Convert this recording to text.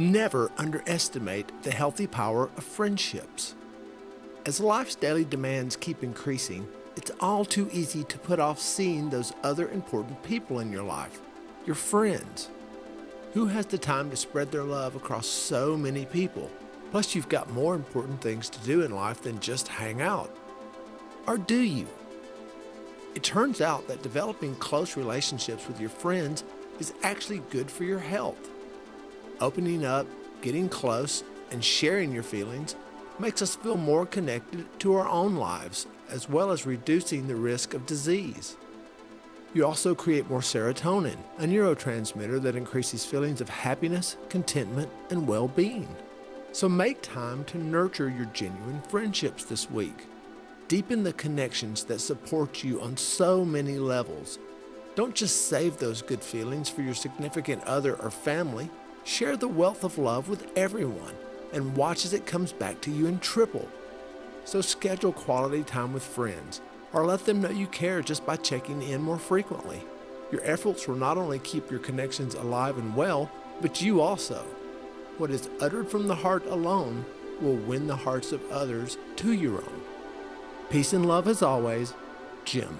Never underestimate the healthy power of friendships. As life's daily demands keep increasing, it's all too easy to put off seeing those other important people in your life, your friends. Who has the time to spread their love across so many people? Plus, you've got more important things to do in life than just hang out. Or do you? It turns out that developing close relationships with your friends is actually good for your health. Opening up, getting close, and sharing your feelings makes us feel more connected to our own lives, as well as reducing the risk of disease. You also create more serotonin, a neurotransmitter that increases feelings of happiness, contentment, and well being. So make time to nurture your genuine friendships this week. Deepen the connections that support you on so many levels. Don't just save those good feelings for your significant other or family. Share the wealth of love with everyone and watch as it comes back to you in triple. So schedule quality time with friends or let them know you care just by checking in more frequently. Your efforts will not only keep your connections alive and well, but you also. What is uttered from the heart alone will win the hearts of others to your own. Peace and love as always, Jim.